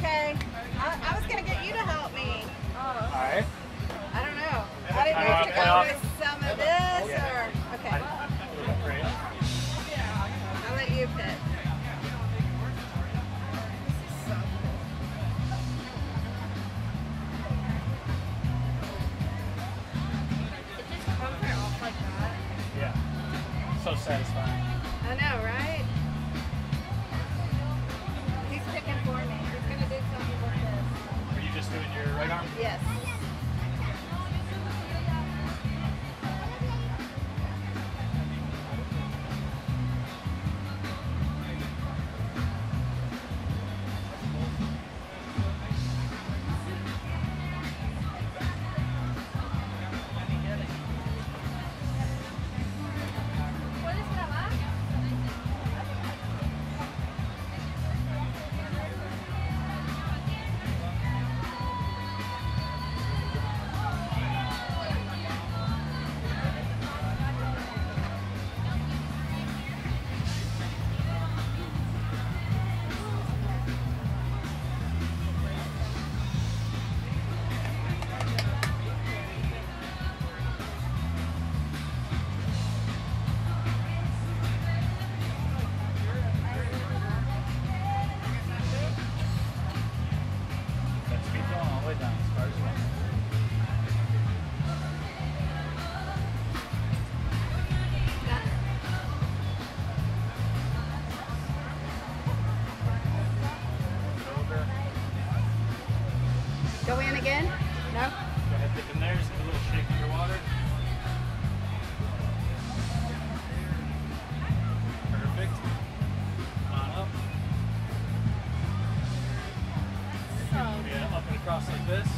Okay. I, I was gonna get you to help me. Oh. All right. I don't know. I didn't know if to go with some of this or okay. I'll let you pick. This is so cool. It just comes off like that. Yeah. So satisfying. I know, right? Again? No? Go ahead, dip in there. Just give a little shake underwater. Perfect. On up. Yeah, up and across like this.